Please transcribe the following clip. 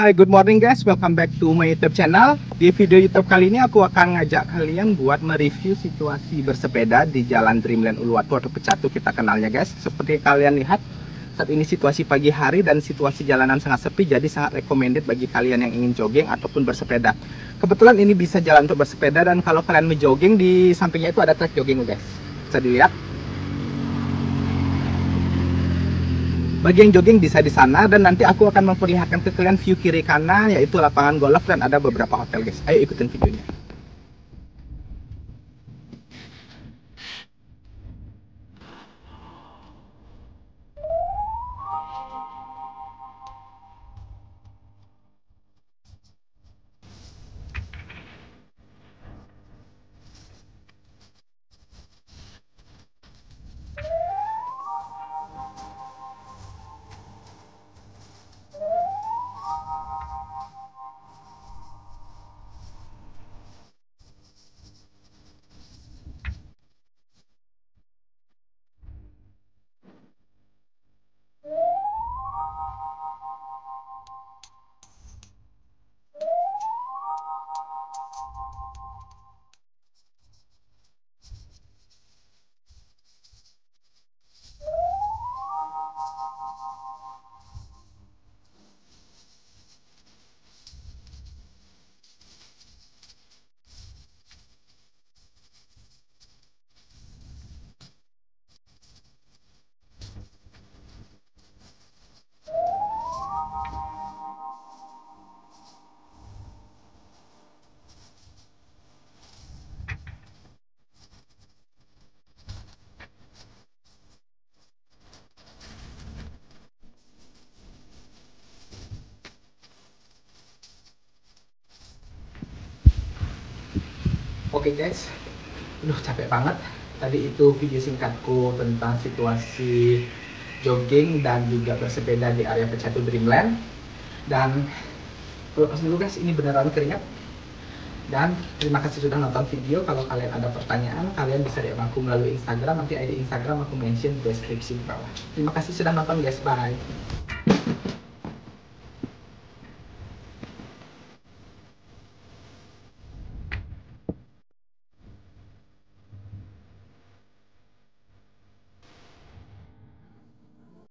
Hai, good morning guys. Welcome back to my YouTube channel. Di video YouTube kali ini aku akan ngajak kalian buat mereview situasi bersepeda di Jalan Dreamland Uluwatu atau Pecatu kita kenalnya guys. Seperti kalian lihat, saat ini situasi pagi hari dan situasi jalanan sangat sepi jadi sangat recommended bagi kalian yang ingin jogging ataupun bersepeda. Kebetulan ini bisa jalan untuk bersepeda dan kalau kalian mau jogging di sampingnya itu ada track jogging guys. Bisa dilihat. Bagi yang jogging bisa di sana dan nanti aku akan memperlihatkan ke kalian view kiri kanan yaitu lapangan golf dan ada beberapa hotel guys. Ayo ikutin videonya. Oke guys, Aduh capek banget. Tadi itu video singkatku tentang situasi jogging dan juga bersepeda di area Pecatu Dreamland. Dan lepas dulu guys, ini beneran keringat. Dan terima kasih sudah nonton video. Kalau kalian ada pertanyaan, kalian bisa DM aku melalui Instagram. Nanti ID Instagram aku mention deskripsi di bawah. Terima kasih sudah nonton guys. Bye.